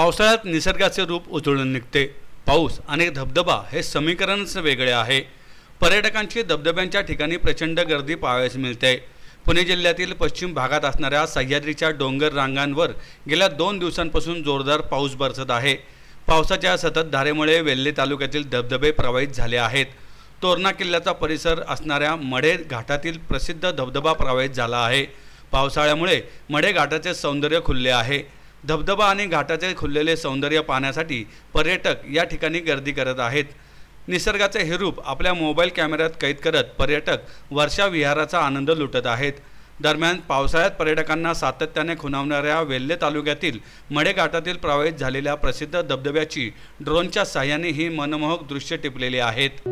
पावसाळ्यात निसर्गाचे रूप उजळून निघते. पाऊस आणि धबधबा हे समीकरणच वेगळे आहे. पर्यटकांची धबधब्यांच्या ठिकाणी प्रचंड गर्दी पाहावयास मिळते. पुणे जिल्ह्यातील पश्चिम भागात असणाऱ्या सह्याद्रीच्या डोंगर रांगांवर गेल्या दोन दिवसांपासून जोरदार पाऊस बरसत आहे. पावसाच्या सततधारेमुळे वेल्हे तालुक्यातील धबधबे प्रवाहित झाले आहेत. तोरणा किल्ल्याचा परिसर असणाऱ्या मढे घाटातील प्रसिद्ध धबधबा प्रवाहित झाला आहे. पावसाळ्यामुळे मढे घाटाचे सौंदर्य खुलले आहे. धबधबा आणि घाटाचे खुललेले सौंदर्य पाहण्यासाठी पर्यटक या ठिकाणी गर्दी करत आहेत. निसर्गाचे हे रूप आपल्या मोबाईल कॅमेऱ्यात कैद करत पर्यटक वर्षा विहाराचा आनंद लुटत आहेत. दरम्यान पावसाळ्यात पर्यटकांना सातत्याने खुणावणाऱ्या वेल्हे तालुक्यातील मडेघाटातील प्रवाहित झालेल्या प्रसिद्ध धबधब्याची ड्रोनच्या साह्याने ही मनमोहक दृश्य टिपलेली आहेत.